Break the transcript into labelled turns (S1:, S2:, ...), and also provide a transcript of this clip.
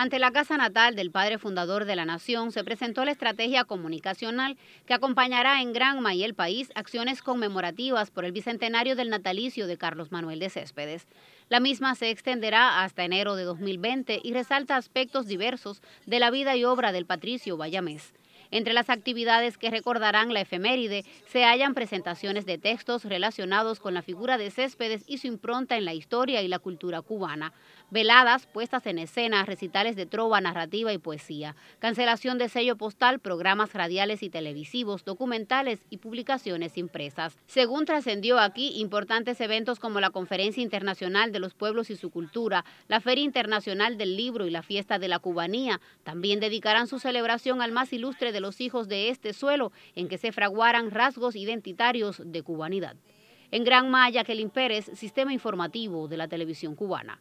S1: Ante la casa natal del padre fundador de la nación se presentó la estrategia comunicacional que acompañará en Granma y el país acciones conmemorativas por el bicentenario del natalicio de Carlos Manuel de Céspedes. La misma se extenderá hasta enero de 2020 y resalta aspectos diversos de la vida y obra del patricio Bayamés. Entre las actividades que recordarán la efeméride se hallan presentaciones de textos relacionados con la figura de Céspedes y su impronta en la historia y la cultura cubana, veladas, puestas en escena, recitales de trova, narrativa y poesía, cancelación de sello postal, programas radiales y televisivos, documentales y publicaciones impresas. Según trascendió aquí, importantes eventos como la Conferencia Internacional de los Pueblos y su Cultura, la Feria Internacional del Libro y la Fiesta de la Cubanía también dedicarán su celebración al más ilustre de de los hijos de este suelo en que se fraguaran rasgos identitarios de cubanidad. En Gran Maya, Kelin Pérez, Sistema Informativo de la Televisión Cubana.